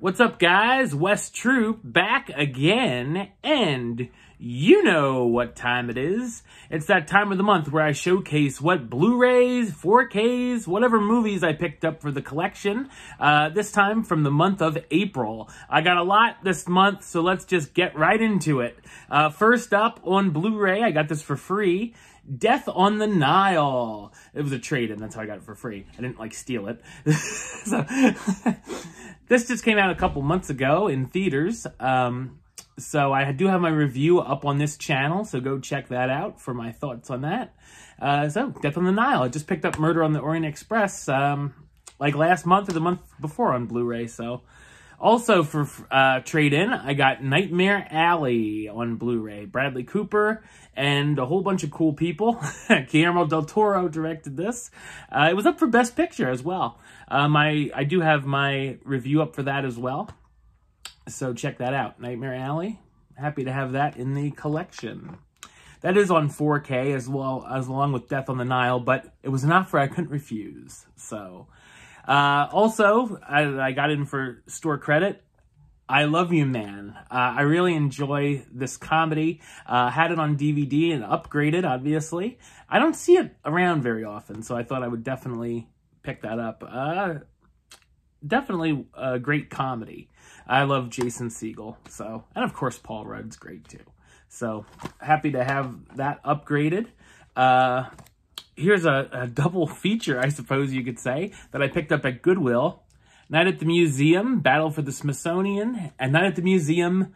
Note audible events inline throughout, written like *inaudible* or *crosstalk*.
What's up, guys? Wes Troop back again, and you know what time it is. It's that time of the month where I showcase what Blu-rays, 4Ks, whatever movies I picked up for the collection, uh, this time from the month of April. I got a lot this month, so let's just get right into it. Uh, first up on Blu-ray, I got this for free. Death on the Nile. It was a trade, and that's how I got it for free. I didn't, like, steal it. *laughs* so, *laughs* this just came out a couple months ago in theaters. Um, so I do have my review up on this channel, so go check that out for my thoughts on that. Uh, so, Death on the Nile. I just picked up Murder on the Orient Express, um, like last month or the month before on Blu-ray, so... Also for uh, trade-in, I got Nightmare Alley on Blu-ray. Bradley Cooper and a whole bunch of cool people. *laughs* Guillermo del Toro directed this. Uh, it was up for Best Picture as well. Um, I, I do have my review up for that as well. So check that out. Nightmare Alley. Happy to have that in the collection. That is on 4K as well as along with Death on the Nile, but it was an offer I couldn't refuse. So uh, also, I, I, got in for store credit. I Love You Man. Uh, I really enjoy this comedy. Uh, had it on DVD and upgraded, obviously. I don't see it around very often, so I thought I would definitely pick that up. Uh, definitely a great comedy. I love Jason Segel, so, and of course Paul Rudd's great too. So, happy to have that upgraded. Here's a, a double *laughs* feature, I suppose you could say, that I picked up at Goodwill. Night at the Museum, Battle for the Smithsonian, and Night at the Museum,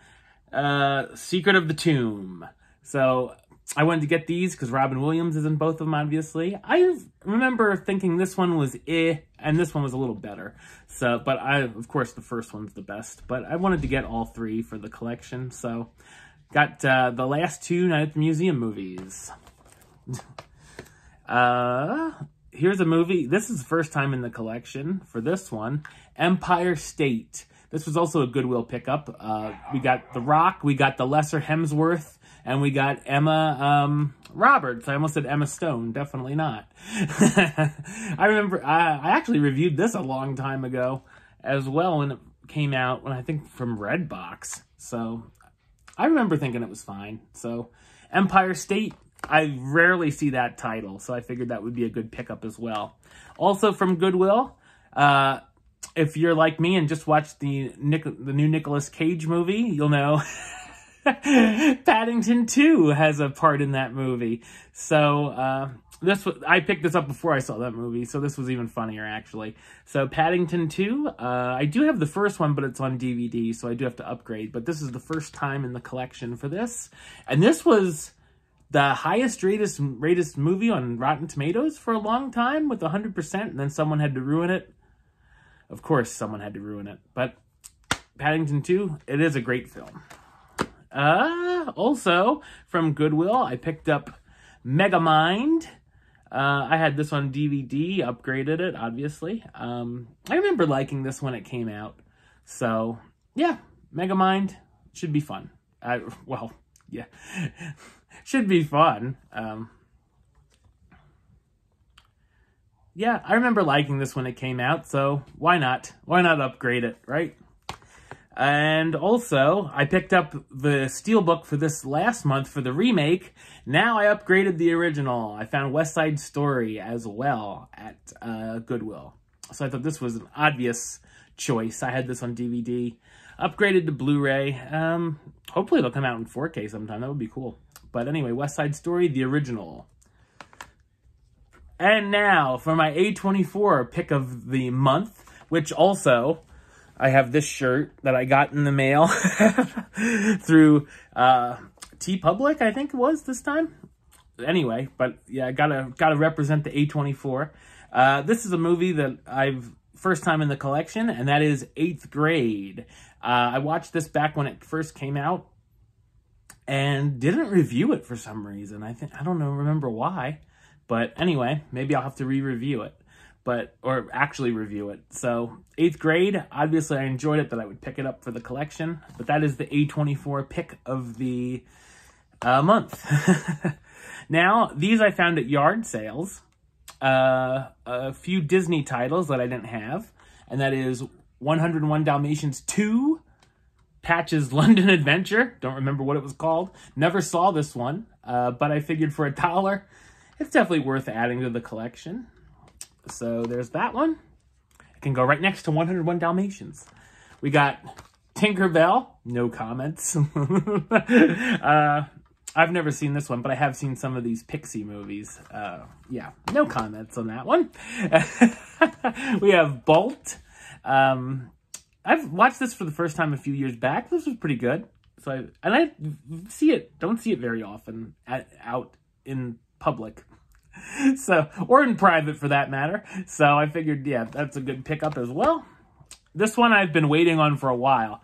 uh, Secret of the Tomb. So I wanted to get these because Robin Williams is in both of them, obviously. I remember thinking this one was eh, and this one was a little better. So, but I, of course, the first one's the best. But I wanted to get all three for the collection, so got uh, the last two Night at the Museum movies. *laughs* Uh, here's a movie. This is the first time in the collection for this one. Empire State. This was also a Goodwill pickup. Uh, we got The Rock, we got the Lesser Hemsworth, and we got Emma um, Roberts. I almost said Emma Stone. Definitely not. *laughs* I remember I, I actually reviewed this a long time ago as well when it came out, when I think from Redbox. So I remember thinking it was fine. So Empire State I rarely see that title, so I figured that would be a good pickup as well. Also from Goodwill, uh, if you're like me and just watched the Nic the new Nicolas Cage movie, you'll know *laughs* Paddington 2 has a part in that movie. So, uh, this was, I picked this up before I saw that movie, so this was even funnier, actually. So, Paddington 2, uh, I do have the first one, but it's on DVD, so I do have to upgrade. But this is the first time in the collection for this. And this was the highest rated, rated movie on Rotten Tomatoes for a long time with 100%, and then someone had to ruin it. Of course, someone had to ruin it. But Paddington 2, it is a great film. Uh, also, from Goodwill, I picked up Megamind. Uh, I had this on DVD, upgraded it, obviously. Um, I remember liking this when it came out. So, yeah, Megamind should be fun. I, well, yeah. *laughs* should be fun. Um, yeah, I remember liking this when it came out, so why not? Why not upgrade it, right? And also, I picked up the Steelbook for this last month for the remake. Now I upgraded the original. I found West Side Story as well at uh, Goodwill. So I thought this was an obvious choice. I had this on DVD. Upgraded to Blu-ray. Um, hopefully it'll come out in 4K sometime. That would be cool. But anyway, West Side Story, the original. And now for my A24 pick of the month, which also I have this shirt that I got in the mail *laughs* through uh, TeePublic, I think it was this time. Anyway, but yeah, I gotta gotta represent the A24. Uh, this is a movie that I've first time in the collection, and that is Eighth Grade. Uh, I watched this back when it first came out, and didn't review it for some reason. I think I don't know remember why, but anyway, maybe I'll have to re-review it, but or actually review it. So eighth grade, obviously I enjoyed it, that I would pick it up for the collection. But that is the A24 pick of the uh, month. *laughs* now these I found at yard sales. Uh, a few Disney titles that I didn't have, and that is 101 Dalmatians 2, Patch's London Adventure. Don't remember what it was called. Never saw this one, uh, but I figured for a dollar, it's definitely worth adding to the collection. So there's that one. It can go right next to 101 Dalmatians. We got Tinkerbell, no comments. *laughs* uh, I've never seen this one, but I have seen some of these Pixie movies. Uh, yeah, no comments on that one. *laughs* we have Bolt. Um, I've watched this for the first time a few years back. This was pretty good. So I, and I see it, don't see it very often at, out in public. *laughs* So, or in private for that matter. So I figured, yeah, that's a good pickup as well. This one I've been waiting on for a while.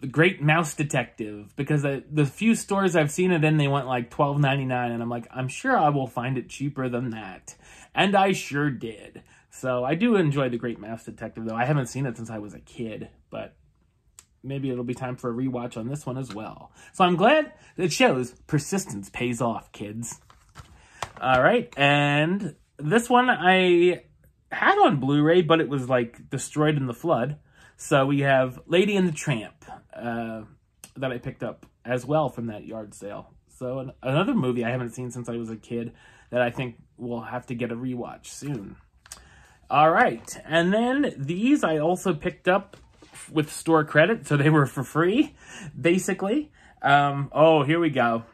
The Great Mouse Detective, because the, the few stores I've seen it in, they went like twelve ninety nine, and I'm like, I'm sure I will find it cheaper than that, and I sure did. So I do enjoy The Great Mouse Detective, though I haven't seen it since I was a kid, but maybe it'll be time for a rewatch on this one as well. So I'm glad it shows persistence pays off, kids. All right, and this one I had on Blu-ray, but it was like destroyed in the flood. So we have Lady and the Tramp uh, that I picked up as well from that yard sale. So an another movie I haven't seen since I was a kid that I think we'll have to get a rewatch soon. All right, and then these I also picked up with store credit, so they were for free, basically. Um, oh, here we go.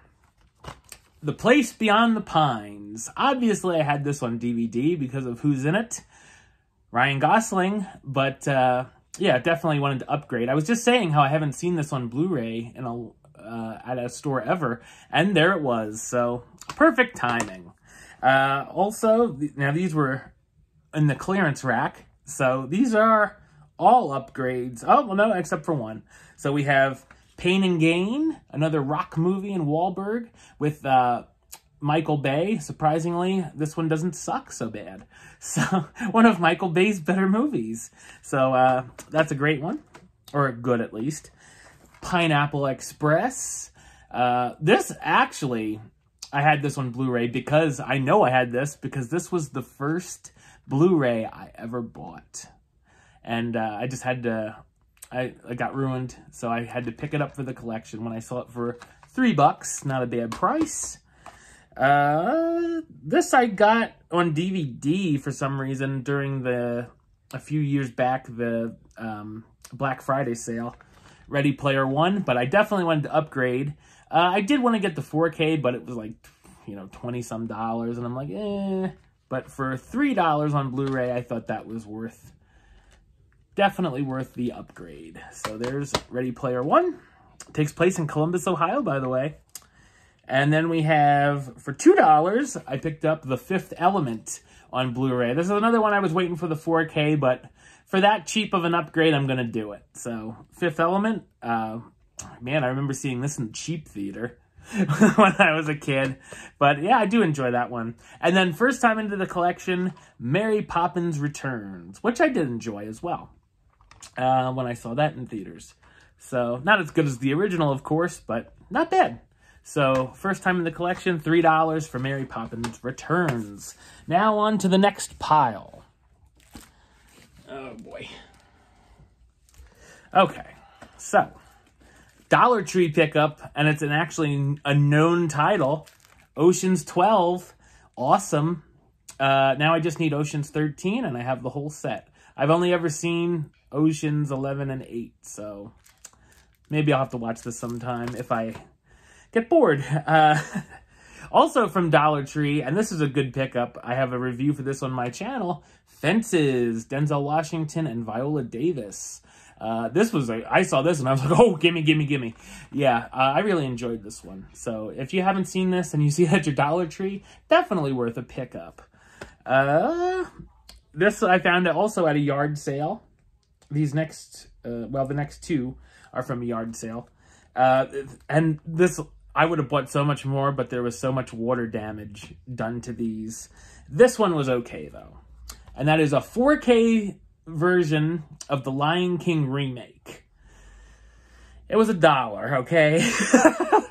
The Place Beyond the Pines. Obviously, I had this on DVD because of who's in it. Ryan Gosling, but uh, yeah, definitely wanted to upgrade. I was just saying how I haven't seen this on Blu-ray in a uh, at a store ever, and there it was. So perfect timing. Uh, also, now these were in the clearance rack, so these are all upgrades. Oh well, no, except for one. So we have Pain and Gain, another rock movie in Wahlberg with uh, Michael Bay. Surprisingly, this one doesn't suck so bad. *laughs* So, one of Michael Bay's better movies. So, uh, that's a great one. Or good, at least. Pineapple Express. Uh, this actually, I had this on Blu-ray because I know I had this because this was the first Blu-ray I ever bought. And uh, I just had to, I, I got ruined, so I had to pick it up for the collection when I saw it for three bucks. Not a bad price. Uh, this I got on DVD for some reason during the, a few years back, the um, Black Friday sale. Ready Player One, but I definitely wanted to upgrade. Uh, I did want to get the 4K, but it was like, you know, 20 some dollars, and I'm like, eh. But for $3 on Blu-ray, I thought that was worth, definitely worth the upgrade. So there's Ready Player One. It takes place in Columbus, Ohio, by the way. And then we have, for $2, I picked up The Fifth Element on Blu-ray. This is another one I was waiting for the 4K, but for that cheap of an upgrade, I'm going to do it. So, Fifth Element, uh, man, I remember seeing this in cheap theater *laughs* when I was a kid. But yeah, I do enjoy that one. And then first time into the collection, Mary Poppins Returns, which I did enjoy as well uh, when I saw that in theaters. So, not as good as the original, of course, but not bad. So, first time in the collection, $3 for Mary Poppins Returns. Now on to the next pile. Oh, boy. Okay, so, Dollar Tree pickup, and it's an actually a known title. Ocean's 12, awesome. Uh, now I just need Ocean's 13, and I have the whole set. I've only ever seen Ocean's 11 and 8, so maybe I'll have to watch this sometime if I get bored. Uh, *laughs* also from Dollar Tree, and this is a good pickup. I have a review for this on my channel. Fences, Denzel Washington and Viola Davis. Uh, this was a, I saw this and I was like, *laughs* oh, gimme, gimme, gimme. Yeah, uh, I really enjoyed this one. So if you haven't seen this and you see *laughs* it at your Dollar Tree, definitely worth a pickup. Uh, this I found also at a yard sale. These next, uh, well, the next two are from a yard sale. Uh, and this I would have bought so much more, but there was so much water damage done to these. This one was okay, though. And that is a 4K version of the Lion King remake. It was a dollar, okay? *laughs*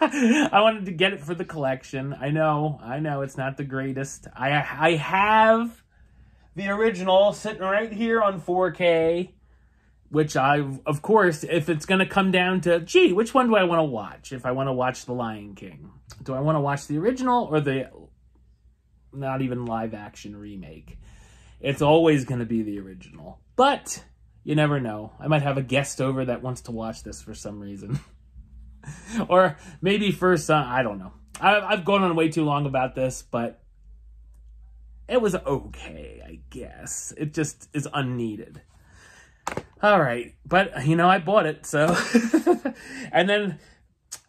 I wanted to get it for the collection. I know, I know, it's not the greatest. I, I have the original sitting right here on 4K. which I, of course, if it's going to come down to, gee, which one do I want to watch? If I want to watch The Lion King, do I want to watch the original or the not even live action remake? It's always going to be the original. But you never know. I might have a guest over that wants to watch this for some reason. *laughs* or maybe first, uh, I don't know. I, I've gone on way too long about this, but it was okay, I guess. It just is unneeded. All right, but you know, I bought it, so. *laughs* and then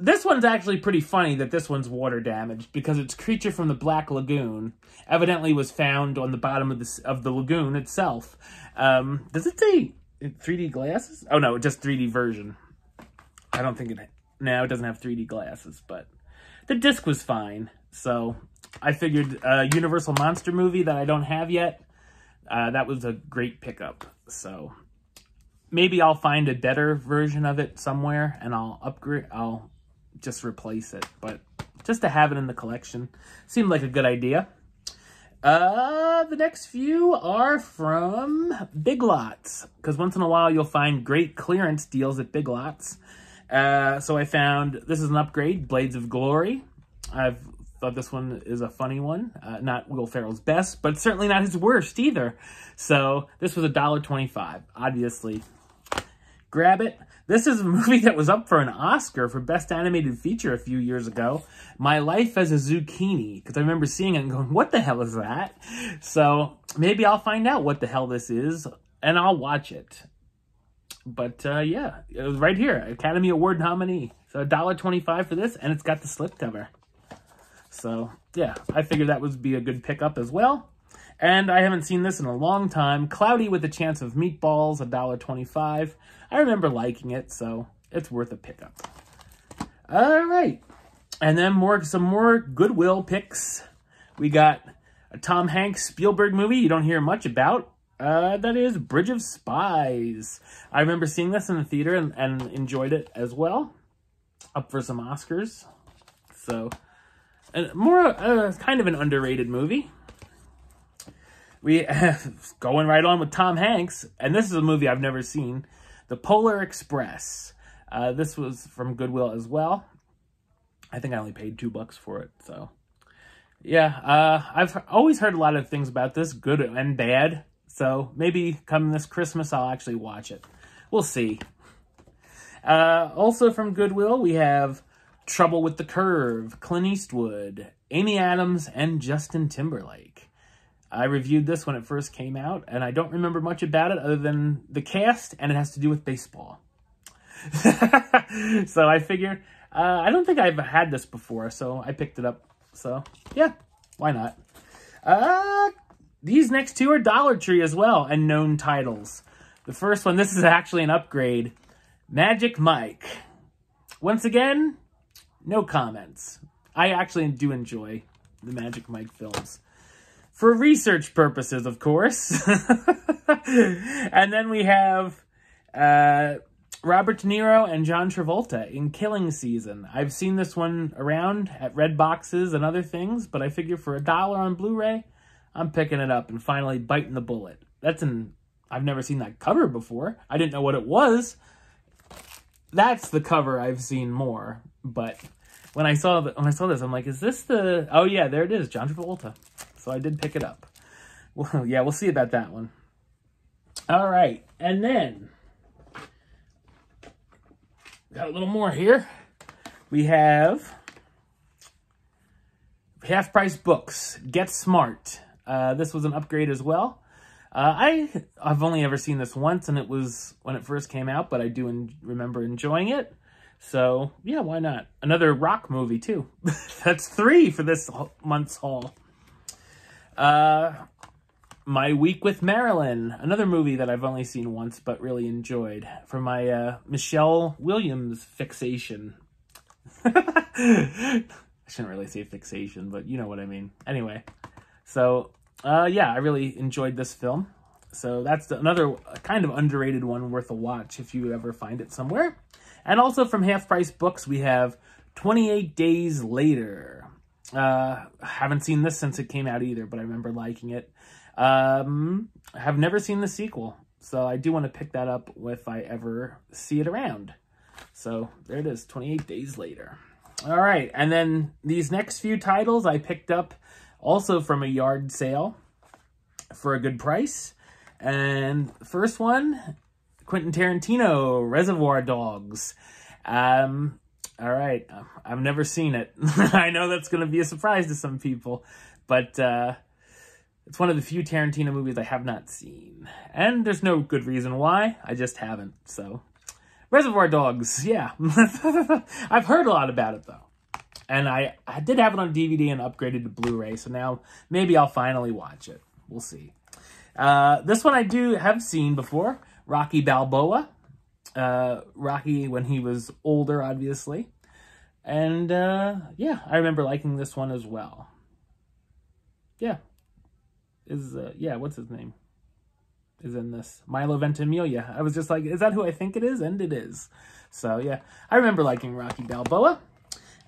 this one's actually pretty funny that this one's water damaged because its creature from the Black Lagoon evidently was found on the bottom of the of the lagoon itself. Um, does it say 3D glasses? Oh no, just 3D version. I don't think it. No, it doesn't have 3D glasses, but the disc was fine. So I figured a Universal Monster movie that I don't have yet. Uh, that was a great pickup. So maybe I'll find a better version of it somewhere and I'll upgrade, I'll just replace it. But just to have it in the collection seemed like a good idea. Uh, the next few are from Big Lots, because once in a while you'll find great clearance deals at Big Lots. Uh, so I found, this is an upgrade, Blades of Glory. I've thought this one is a funny one. Uh, not Will Ferrell's best, but certainly not his worst either. So this was a dollar twenty-five. obviously grab it. This is a *laughs* movie that was up for an Oscar for Best Animated Feature a few years ago. My Life as a Zucchini, because I remember seeing it and going, what the hell is that? So maybe I'll find out what the hell this is, and I'll watch it. But uh, yeah, it was right here, Academy Award nominee. So $1.25 for this, and it's got the slipcover. So yeah, I figured that would be a good pickup as well. And I haven't seen this in a long time. Cloudy with a Chance of Meatballs, $1.25. I remember liking it, so it's worth a pickup. All right. And then more some more Goodwill picks. We got a Tom Hanks Spielberg movie you don't hear much about. Uh, that is Bridge of Spies. I remember seeing this in the theater and, and enjoyed it as well. Up for some Oscars. So, and more uh, kind of an underrated movie. We *laughs* going right on with Tom Hanks, and this is a movie I've never seen. The Polar Express. Uh, this was from Goodwill as well. I think I only paid two bucks for it, so yeah. Uh, I've always heard a lot of things about this, good and bad. So maybe come this Christmas, I'll actually watch it. We'll see. Uh, also from Goodwill, we have Trouble with the Curve, Clint Eastwood, Amy Adams, and Justin Timberlake. I reviewed this when it first came out, and I don't remember much about it other than the cast, and it has to do with baseball. *laughs* so I figure, uh, I don't think I've had this before, so I picked it up. So, yeah, why not? Uh, these next two are Dollar Tree as well, and known titles. The first one, this is actually an upgrade. Magic Mike. Once again, no comments. I actually do enjoy the Magic Mike films for research purposes, of course. *laughs* and then we have uh, Robert De Niro and John Travolta in Killing Season. I've seen this one around at Red Boxes and other things, but I figure for a dollar on Blu-ray, I'm picking it up and finally biting the bullet. That's an I've never seen that cover before. I didn't know what it was. That's the cover I've seen more, but when I saw the, when I saw this, I'm like, is this the? Oh yeah, there it is, John Travolta. So I did pick it up. Well, yeah, we'll see about that one. All right, and then got a little more here. We have half price books. Get Smart. Uh, this was an upgrade as well. Uh, I I've only ever seen this once, and it was when it first came out, but I do en remember enjoying it. So yeah, why not? Another rock movie too. *laughs* That's three for this month's haul. Uh, my Week with Marilyn, another movie that I've only seen once but really enjoyed for my uh, Michelle Williams fixation. *laughs* I shouldn't really say fixation, but you know what I mean. Anyway, so uh, yeah, I really enjoyed this film. So that's another kind of underrated one worth a watch if you ever find it somewhere. And also from Half Price Books, we have 28 Days Later. Uh, haven't seen this since it came out either, but I remember liking it. Um, I have never seen the sequel. So I do want to pick that up if I ever see it around. So there it is, 28 days later. All right, and then these next few titles I picked up also from a yard sale for a good price. And first one, Quentin Tarantino, Reservoir Dogs. Um, all right, I've never seen it. *laughs* I know that's going to be a surprise to some people, but uh, it's one of the few Tarantino movies I have not seen. And there's no good reason why, I just haven't, so... Reservoir Dogs, yeah. *laughs* I've heard a lot about it, though. And I, I did have it on DVD and upgraded to Blu-ray, so now maybe I'll finally watch it. We'll see. Uh, this one I do have seen before, Rocky Balboa. Uh, Rocky when he was older, obviously. And, uh, yeah, I remember liking this one as well. Yeah. Is, uh, yeah, what's his name? Is in this. Milo Ventimiglia. I was just like, is that who I think it is? And it is. So, yeah. I remember liking Rocky Balboa.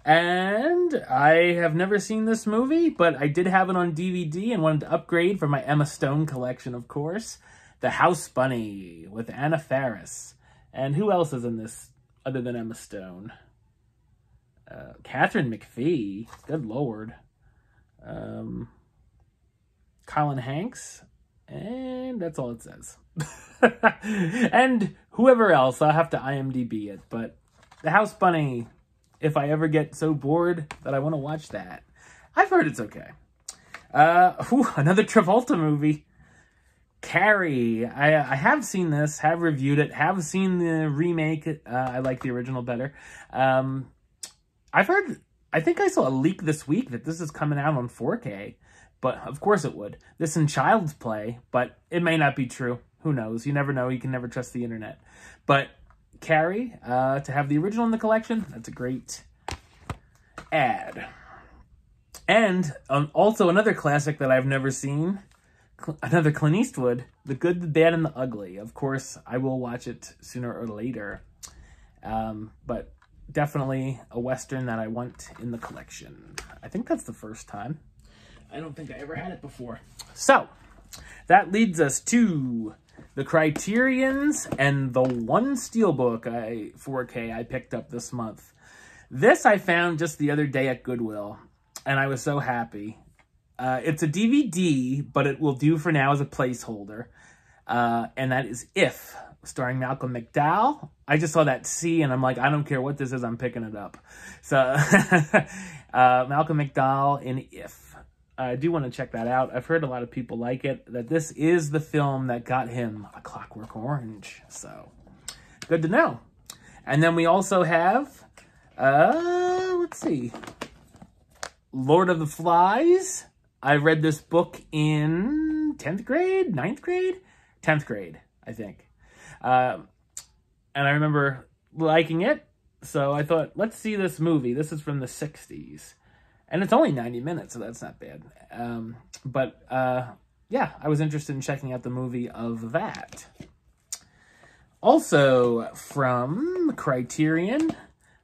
And I have never seen this movie, but I did have it on DVD and wanted to upgrade for my Emma Stone collection, of course. The House Bunny with Anna Faris. And who else is in this other than Emma Stone? Uh, Katharine McPhee. Good lord. Um, Colin Hanks. And that's all it says. *laughs* and whoever else, I'll have to IMDb it. But The House Bunny, if I ever get so bored that I want to watch that. I've heard it's okay. Uh, whew, another Travolta movie. Carrie. I, I have seen this, have reviewed it, have seen the remake. Uh, I like the original better. Um, I've heard, I think I saw a leak this week that this is coming out on 4K. But of course it would. This in Child's Play, but it may not be true. Who knows? You never know. You can never trust the internet. But Carrie, uh, to have the original in the collection, that's a great ad. And um, also another classic that I've never seen, another Clint Eastwood, The Good, the Bad, and the Ugly. Of course, I will watch it sooner or later. Um, but definitely a Western that I want in the collection. I think that's the first time. I don't think I ever had it before. So, that leads us to the Criterions and the one Steelbook I 4K I picked up this month. This I found just the other day at Goodwill, and I was so happy. Uh, it's a DVD, but it will do for now as a placeholder. Uh, and that is If, starring Malcolm McDowell. I just saw that C, and I'm like, I don't care what this is, I'm picking it up. So, *laughs* uh, Malcolm McDowell in If. I do want to check that out. I've heard a lot of people like it, that this is the film that got him a Clockwork Orange. So, good to know. And then we also have, uh, let's see, Lord of the Flies. I read this book in 10th grade, 9th grade? 10th grade, I think. Uh, and I remember liking it. So I thought, let's see this movie. This is from the 60s. And it's only 90 minutes, so that's not bad. Um, but uh, yeah, I was interested in checking out the movie of that. Also from Criterion,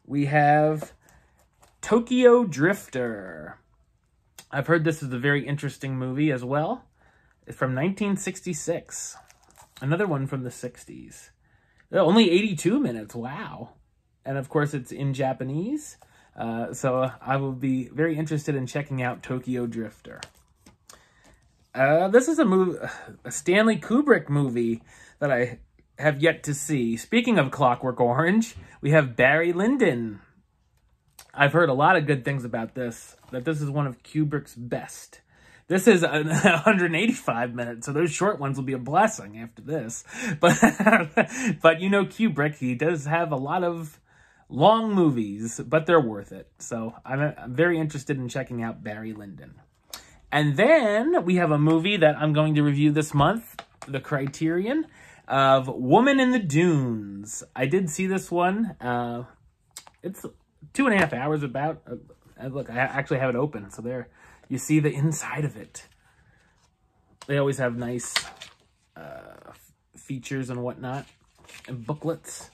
we have Tokyo Drifter. I've heard this is a very interesting movie as well. It's from 1966. Another one from the 60s. Only 82 minutes, wow. And of course it's in Japanese. Uh, so I will be very interested in checking out Tokyo Drifter. Uh, this is a movie, a Stanley Kubrick movie that I have yet to see. Speaking of Clockwork Orange, we have Barry Lyndon. I've heard a lot of good things about this, that this is one of Kubrick's best. This is 185 *laughs* minutes, so those short ones will be a blessing after this. *laughs* But, but you know Kubrick, he does have a lot of long movies, but they're worth it. So I'm, I'm very interested in checking out Barry Lyndon. And then we have a movie that I'm going to review this month, The Criterion, of Woman in the Dunes. I did see this one. Uh, it's two and a half hours about. Uh, look, I actually have it open, so there you see the inside of it. They always have nice uh, features and whatnot, and booklets.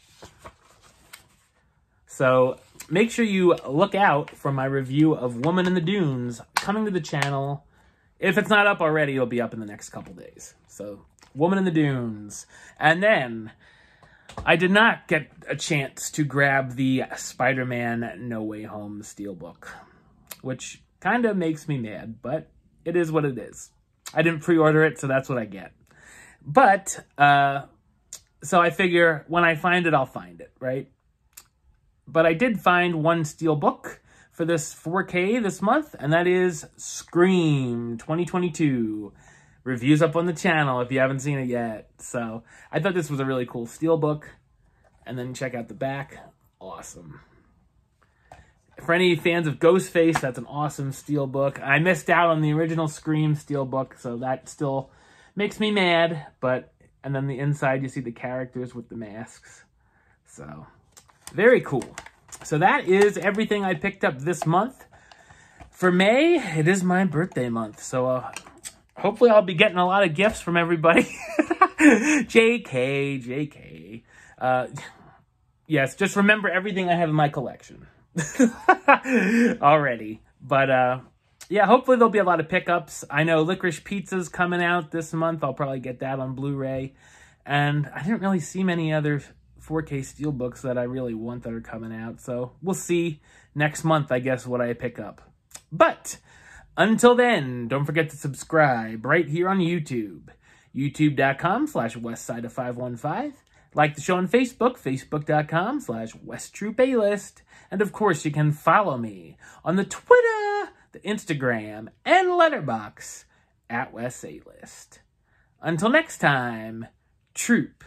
So make sure you look out for my review of Woman in the Dunes coming to the channel. If it's not up already, it'll be up in the next couple days. So Woman in the Dunes. And then I did not get a chance to grab the Spider-Man No Way Home Steelbook, which kind of makes me mad, but it is what it is. I didn't pre-order it, so that's what I get. But, uh, so I figure when I find it, I'll find it, right? But I did find one Steelbook for this 4K this month, and that is Scream 2022. Reviews up on the channel if you haven't seen it yet. So I thought this was a really cool Steelbook. And then check out the back. Awesome. For any fans of Ghostface, that's an awesome Steelbook. I missed out on the original Scream Steelbook, so that still makes me mad. But And then the inside, you see the characters with the masks. So, very cool. So that is everything I picked up this month. For May, it is my birthday month. So uh, hopefully I'll be getting a lot of gifts from everybody. *laughs* JK, JK. Uh, yes, just remember everything I have in my collection. *laughs* Already. But uh, yeah, hopefully there'll be a lot of pickups. I know Licorice Pizza's coming out this month. I'll probably get that on Blu-ray. And I didn't really see many other 4K steelbooks that I really want that are coming out. So we'll see next month, I guess, what I pick up. But until then, don't forget to subscribe right here on YouTube. YouTube.com slash Westside of 515. Like the show on Facebook, Facebook.com slash WesTroopAlist. And of course, you can follow me on the Twitter, the Instagram, and Letterboxd at Wes A-List. Until next time, Troop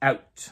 out.